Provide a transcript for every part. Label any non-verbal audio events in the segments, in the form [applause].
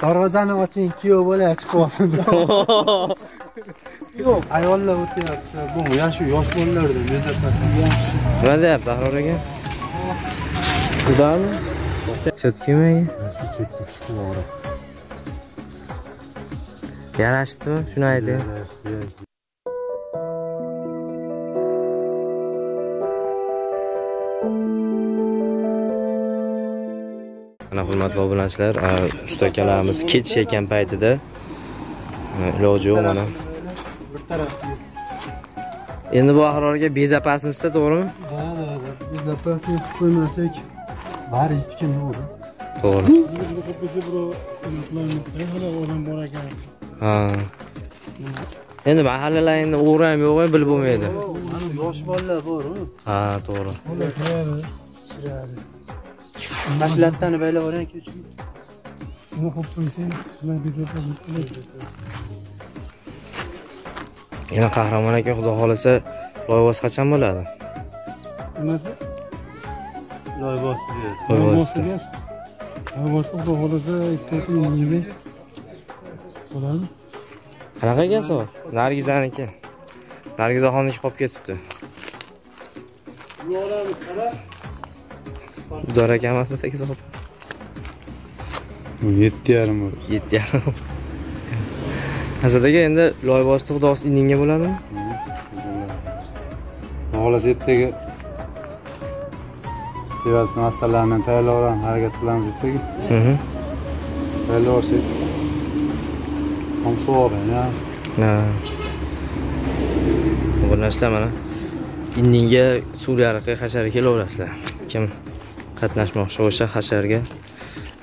darvozani oching kuyov bola chiqib olsin. [laughs] Yo'q ayollar o'tyapti. Bu yosh yosh bolalarda yaxshi nima deyapti ahror aka sudami cho'tkimi shu chetga chiqib yarashibdimi shuni ayting mana hurmatli obunachilar usta akalarimiz ketishayotgan paytida e, iloji yo'q mana. Bir taraf endi bu ahrorga bezapasizda to'g'rimi? Ha biz zapasni qilib qo'ymasak bari hech kim to'g'ri. Ekan ha. Endi mahallalar endi o'g'ri ham yo'q bilib bo'lmaydi. Yosh bolalar boru ha to'g'ri. Shirali mana shu lattani baylab yuboring aka uchun nima qilib qo'ysang yana qahramon aka xudo xohlasa loyihasi qachon bo'ladi? Nimasi? Loybosti loyihasi loybosti xudo xohlasa ikki kunga bo'ladi qanaqa ekan sov nargizaniki nargizaxonniki qolib ketibdi. Olamiz qara aka emasmi sakkiz olti yetti yarim yetti yarim. Asad aka endi loybosti xudosi indinga bo'ladimi? Xohlasa ertaga tevasi masalalarni tayyorlab harakat qilamiz ertaga Mhm. tayyorlab olsak ham savob ha. Bu narsalar mana. Indinga suvlarga hasharga kelaverasizlar. Kim qatnashmoqchi bo'lsa hasharga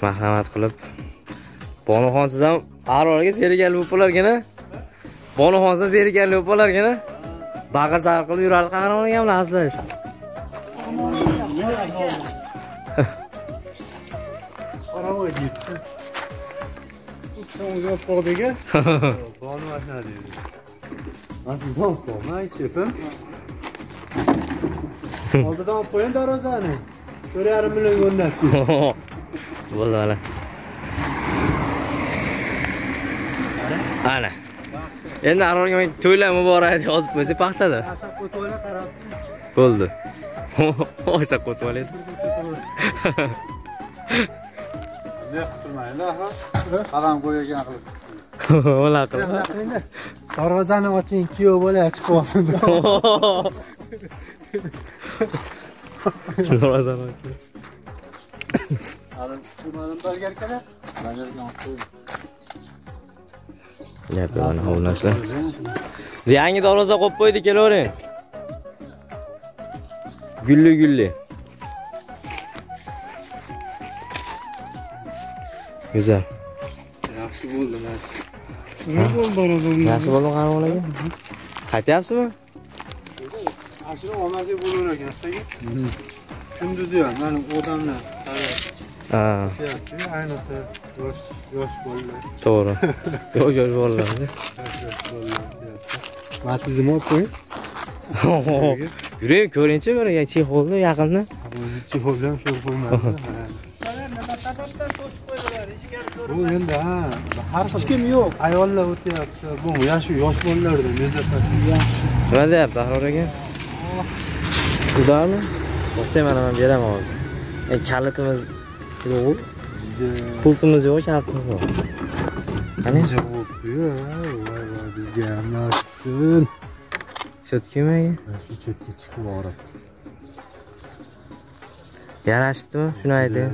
marhamat qilib. Bonuxon siz ham arorga zerikarli bo'lib qolarkan a bonuxon siz zerikarli bo'lib qolarkan a bag'ir sag'ir qilib yurardi qahramon aka bilasizlar qoravoy yetti o'zi olib qo'ydiga bonu ashna deydi man sizni olib qo'yman shefim oldidan olib qo'ying darvozani to'rt yarim millionga o'rnatdik [laughs] bo'ldi mana. Ana endi arorga men to'ylar muborak deb yozib qo'ysak paxtada. Bo'ldi. Oysa qo'tib qilib turmanglar qadam qo'ygan qilib. [laughs] Unaqa qilib. Darvozani oching kuyov bola chiqib olsin [laughs] Mana bu narsalar. Yangi darvoza qo'yib qo'ydi kelavering. Gulli gulli. Go'zal. yaxshi bo'ldi man Yaxshi bo'ldi qarg'on aka. Qaytyapsizmi? Ashuna omadli bo'laver ekan ustaga kunduzi ham mana odamlar ayniqsa yosh yosh bolalar to'g'ri. Yo'q, yo'q bolalar. yosh yosh bolalar matizimni olib qo'ying Yuring, ko'ringchi bir chexolni yaqinda. o'zi chexolni ham shu qo'ymadi bu endi ha. Har hech kim yo'q ayollar o'tyapti bu yosh yosh bolalarda bezatadi yaxshi Nima deyapti Ahror aka? Udami? To'xtay mana men beraman hozir. E, kalitimiz yo'q. Pultimiz yo'q, kalitimiz yo'q. Qani? voy voy bizga ham nasibsin Cho'tkimi? shu chetga chiqib yuborib Yarashibdimi? Shuni ayting.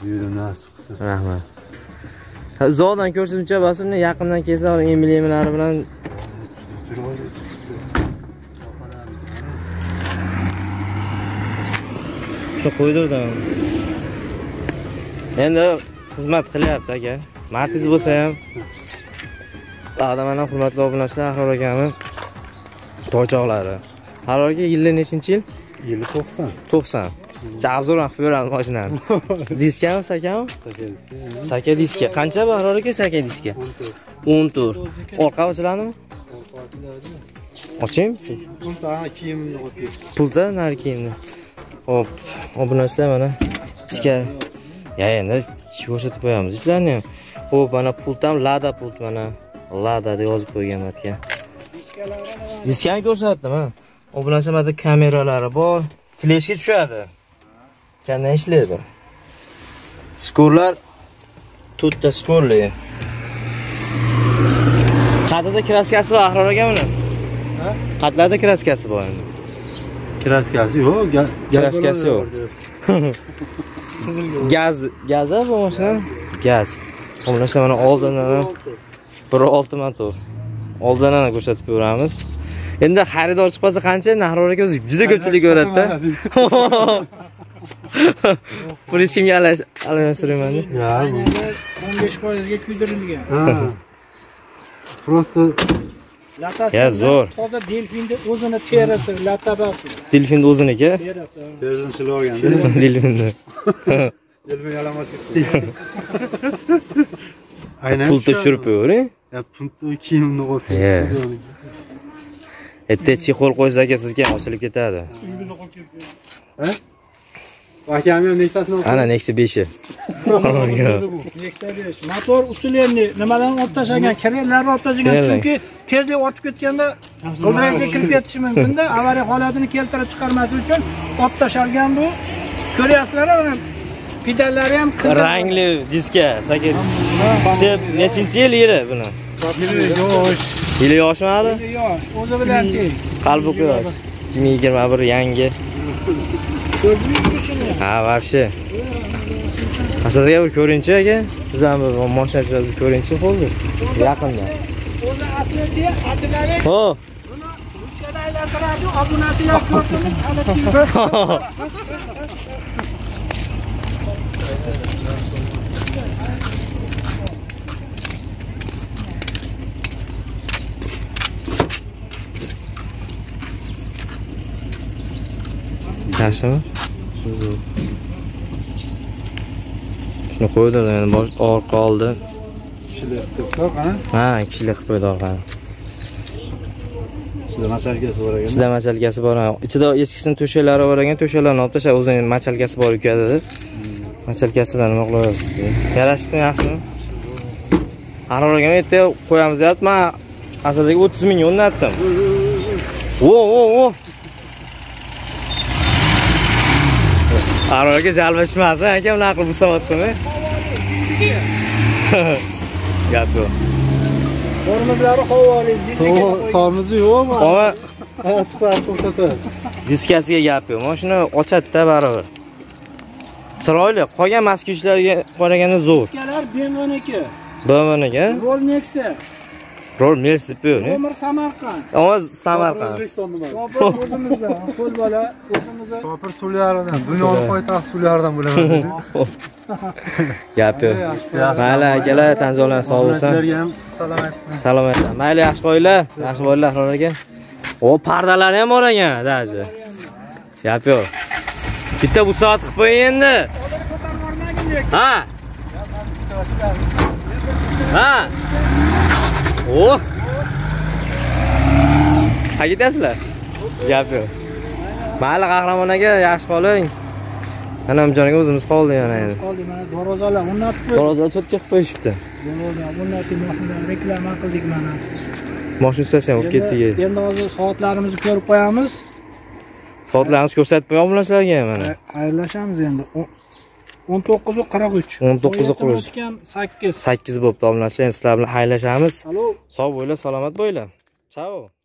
buyurib nasib qilsin Rahmat. Ha, Uzoqdan ko'rsa bas uni yaqindan kelsa emblemlari bilan shu qo'ydirdim. Endi xizmat qilyapti aka. Matiz bo'lsa ham Ba'da mana hurmatli obunachilar Ahror akani toychoqlari. Ahror aka yili nechinchi yil? yili to'qson 90. Javzor qilib beradi mashinani. [laughs] Diskami, sakami? Saka diska. Qancha bu Ahror aka saka diska? 14. Orqa ochiladimi? Qo'yib Pulda nari kiyimni. Hop, obunachilar mana diska. Ya endi ko'rsatib qo'yamiz. Ishlarni ham Xo'p, mana pult ham Lada pult mana. Lada deb yozib qo'ygan matga. Diskani ko'rsatdim, ha. U bilan kameralari bor. Fleshga tushadi. Qanday ishlaydi? skorlar to'rtta skorli Qatida kraskasi bor Ahror aka buni. Ha? Qatlarda kraskasi bor endi. Kraskasi yo'q, Kraskasi yo'q. [laughs] Gaz, gaza bu mashina? Gaz. Bo'lmasa mana oldindan bir olti motor. Oldindan ko'rsatib beramiz. Endi xaridor chiqmasa qancha Nahror aka juda ko'pchilik ko'radi-da. [laughs] Pul hech kimga. Ya, bu. 15 foizga kuydirilgan. Просто Ya, zo'r. Toza delfinni o'zini terisi, latabasi, Delfinni o'ziniki. terisi. Berzin shil olganda. [laughs] Delfinni. [laughs] Elmi yalamoq chiqdi. [laughs] Aynan Pul tushirib qo'yavering. Ya pulni kiyimni qo'yib. Erta chexol qo'ysa aka sizga ochilib ketadi. Akam ham nechtasini olib Ana Nexia 5. Nexia 5. Motor usulenni nimadan olib tashlagan? Krellarni olib tashlagan chunki tezlik ortib ketganda g'ildirakga kirib ketishi mumkinda. Avariya holatini keltirib chiqarmaslik uchun olib tashalgan bu. Ko'ryapsizlar mana pedallari ham qizil. Rangli diska, saka. Sep nechinchi yil yili buni? yosh. Yili yoshmi hali? Yosh, o'zi bilan teng. Qalbi yosh. 2021 yangi. Ha, вообще. Aslida bir ko'ringchi aka. Siz ham bir ko'ringchi bo'ldi. Yaqinda. O'zi aslichi xotinlari Ho. Rusyada aylantiradi, obunachilar ko'rsin, tanitib. Yaxshimi? Shuni qo'ydim, endi bosh orqa oldi. kishilar ko'proq, ha? Ha, kishilik qilib qo'ydi orqani. Ichida machalkasi bor ekan. Ichida machalkasi bor. Ichida eskisini to'shaklari bor ekan, to'shaklarni olib tashlab o'zining machalkasi bor ekan dedi. Machalkasi bilan nima qilyapsiz dedi. Yarashibmi, yaxshimi? Haroraga yerda qo'yamiz deyapti. Men aslida 30 ming o'rnatdim. Vo, vo, vo. Haroraga jalbashmas, aka, unaqa qilib hisobot [laughs] qilmay. Gap yo'q. Tormozlari havoli, zilliga Tormozi yo'qmi? Oma Chiqarib to'xtatasiz. diskasiga gap yo'q. Mashina ochadi-da baribir. Chiroyli. Qolgan moskvичlarga qaraganda zo'r. Diskalar BMW2, BMWga Roll Nexia, bu, ne? Umr Samarqand. Ovoz Samarqand. O'zbekiston nima? Bobur o'zimizda, qo'l bola o'zimizda. Kopir suvlaridan, dunyoni poytaxti suvlaridan bo'laman dedi. Gap yo'q. Mayli akalar, tanzolar sog' bo'lsin. Sizlarga ham salom aytdim. Salomatlar. Mayli yaxshi qo'yinglar. Yaxshi bo'linglar Ahror aka. O pardalari ham bor ekan, daji. Gap yo'q. Bitta bu soat qilib qo'ying endi. Ha? Ha? Oh. Qayerga ketasizlar? Gap yo'q. Mayli qahramon aka, yaxshi qoling. Anamjonga o'zimiz qoldik yana endi. Qoldi mana dorozalar o'rnatib. Dorozalar cho'tka qilib qo'yishibdi. O'rnatib mashinalar reklama qildik mana. Moshina ustasi ham olib ketdik. Endi hozir soatlarimizni ko'rib qo'yamiz. Soatlarimizni ko'rsatib qo'ygan bilasizlarga mana. Xayrlashamiz endi. 19:43. 19:43. 8. 8 bo'libdi obunachilar. Endi sizlar bilan xayrlashamiz. Sog' bo'linglar, salomat bo'linglar. Chao.